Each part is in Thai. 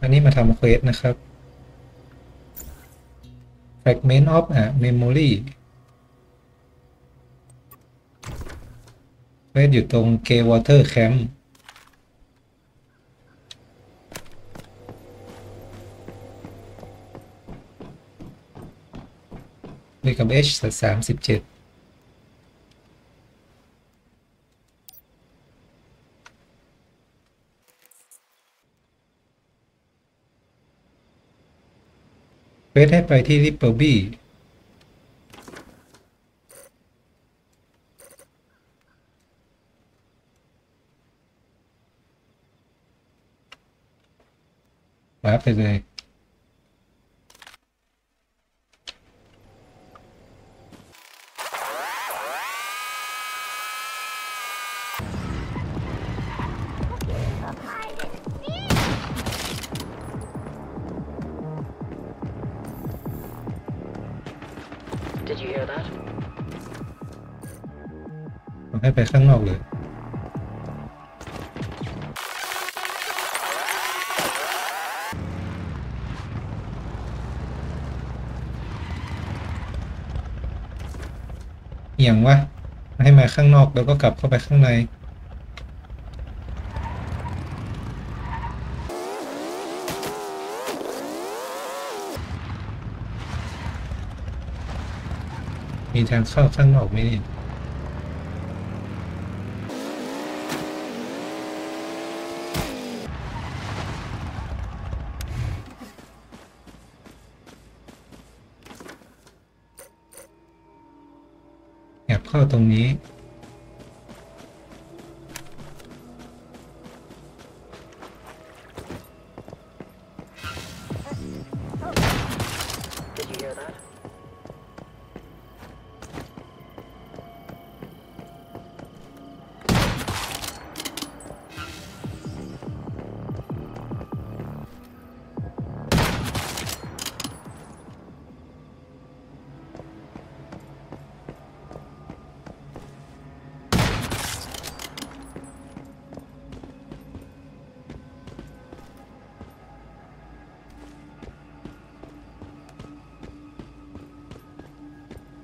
อันนี้มาทำ quest นะครับ fragment of a memory quest อยู่ตรง Greywater Camp นี่ครับ H สามสิบเจ็ด ควสให้ไปที่ริปเปอร์บี้มาไปเลย ให้ไปข้างนอกเลยอหย่างวะให้มาข้างนอกแล้วก็กลับเข้าไปข้างในมีทางเข้าข้างนอกไหมเนี่ย เข้าตรงนี้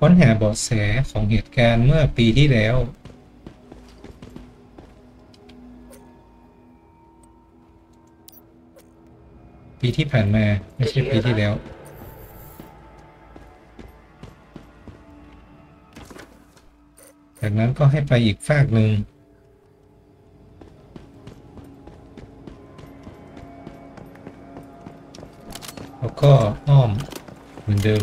ค้นหาเบาะแสของเหตุการณ์เมื่อปีที่แล้ว ปีที่ผ่านมา ไม่ใช่ปีที่แล้ว จากนั้นก็ให้ไปอีกฝากหนึ่งแล้วก็อ้อมเหมือนเดิม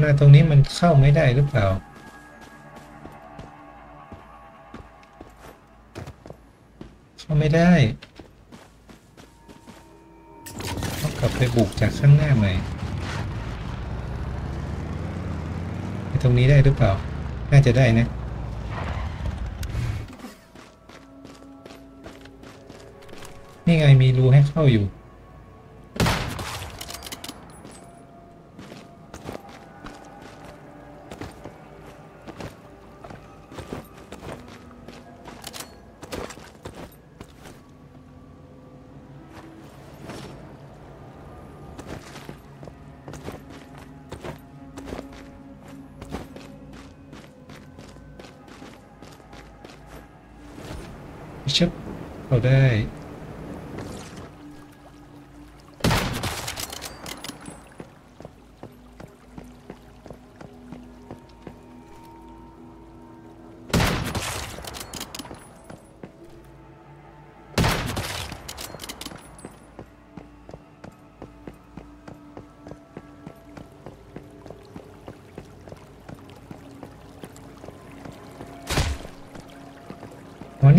หน้าตรงนี้มันเข้าไม่ได้หรือเปล่า เข้าไม่ได้ต้องกลับไปบุกจากข้างหน้าใหม่ไปตรงนี้ได้หรือเปล่า น่าจะได้นะนี่ไงมีรูให้เข้าอยู่ ชึบเ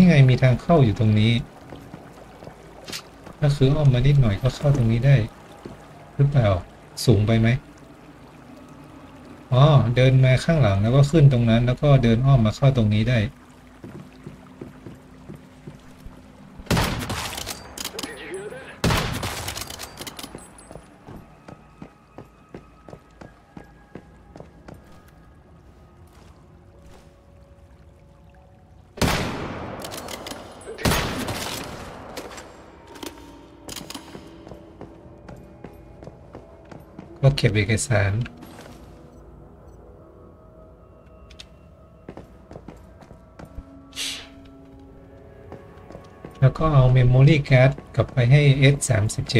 นี่ไงมีทางเข้าอยู่ตรงนี้ ถ้าคืออ้อมมานิดหน่อยก็เข้าตรงนี้ได้ หรือเปล่า สูงไปไหมอ๋อเดินมาข้างหลังแล้วก็ขึ้นตรงนั้น แล้วก็เดินอ้อมมาเข้าตรงนี้ได้ ก็บเอกสารแล้วก็เอา Memory Card กลับไปให้ S37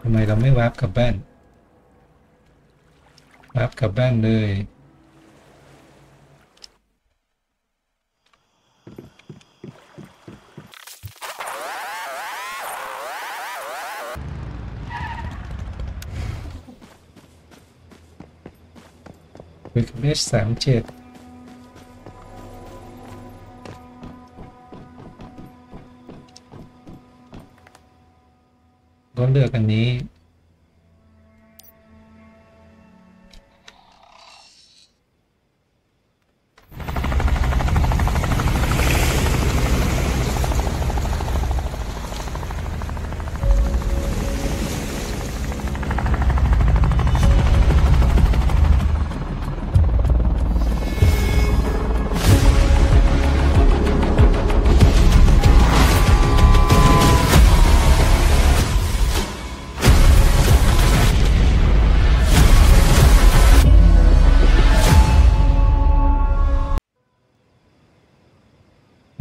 ทำไมเราไม่วาร์ปกลับบ้านวาร์ปกลับบ้านเลย คุกับเลขสามเจ็ดก็เลือกอันนี้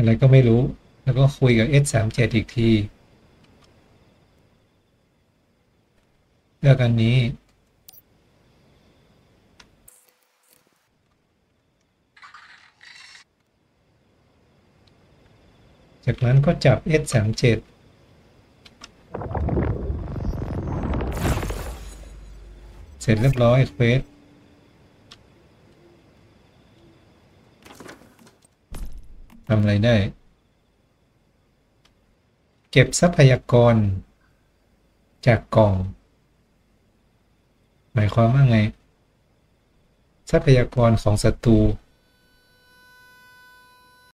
อะไรก็ไม่รู้ แล้วก็คุยกับ S37 อีกทีเลือกอันนี้ จากนั้นก็จับ S37 เสร็จเรียบร้อยเควสำอะไรได้ เก็บทรัพยากร จากกล่อง หมายความว่าไง ทรัพยากรของศัตรู